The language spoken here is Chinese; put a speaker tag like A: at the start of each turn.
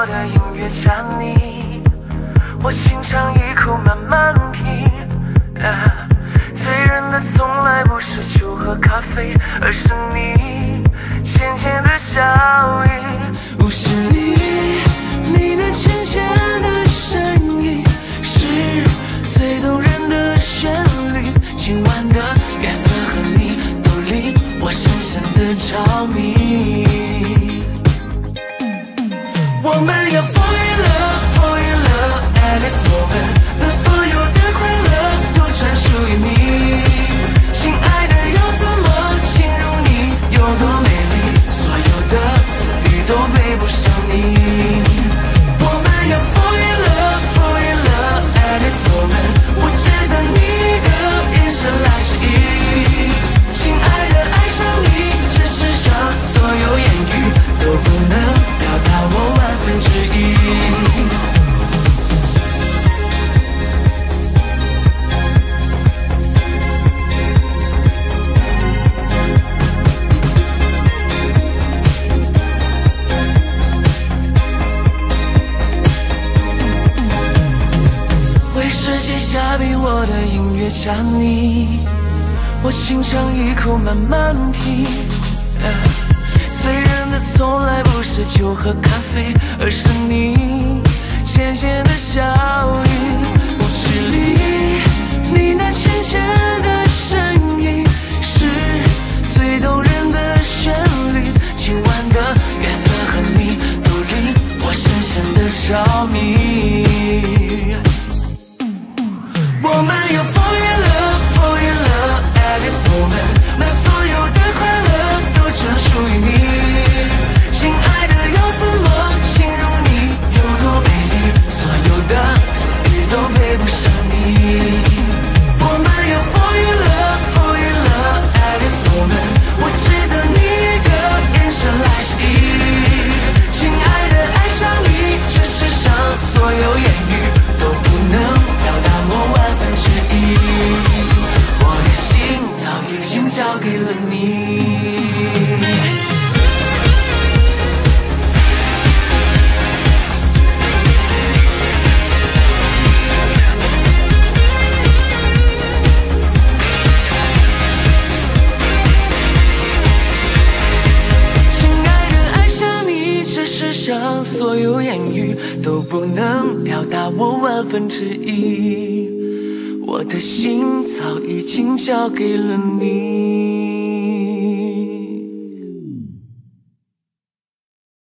A: 我的音乐加你，我轻尝一口慢慢品。啊，醉人的从来不是酒和咖啡，而是你浅浅的笑意，无是你。我们要为世界下笔，我的音乐加你我心唱一口，慢慢品。的从来不是酒和咖啡而是你浅浅的笑意舞池里你那浅浅的身影是最动人的旋律。今晚的月色和你都令我深深的着迷。我们有 Oh, yo, yo. 所有言语都不能表达我万分之一。我的心早已经交给了你。